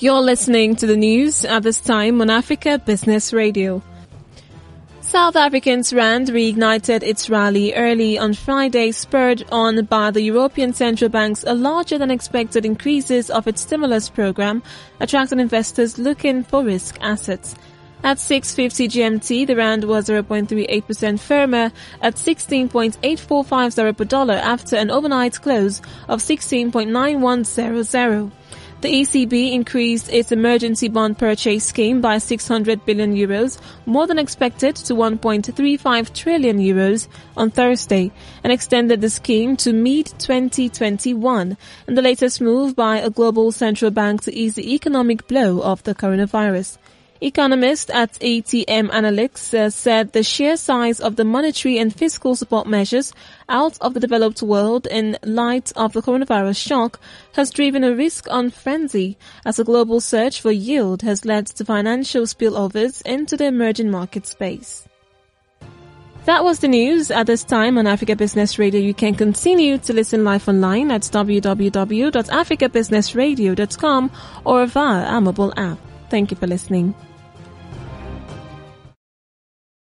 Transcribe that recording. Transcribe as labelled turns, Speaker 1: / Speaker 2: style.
Speaker 1: You're listening to the news at this time on Africa Business Radio. South Africa's rand reignited its rally early on Friday, spurred on by the European Central Bank's a larger than expected increases of its stimulus program, attracting investors looking for risk assets. At 6.50 GMT, the rand was 0.38% firmer at 16.845 per dollar after an overnight close of 16.9100. The ECB increased its emergency bond purchase scheme by 600 billion euros, more than expected to 1.35 trillion euros on Thursday, and extended the scheme to mid-2021, and the latest move by a global central bank to ease the economic blow of the coronavirus. Economists at ETM Analytics uh, said the sheer size of the monetary and fiscal support measures out of the developed world in light of the coronavirus shock has driven a risk-on frenzy as a global search for yield has led to financial spillovers into the emerging market space. That was the news at this time on Africa Business Radio. You can continue to listen live online at www.africabusinessradio.com or via our mobile app. Thank you for listening.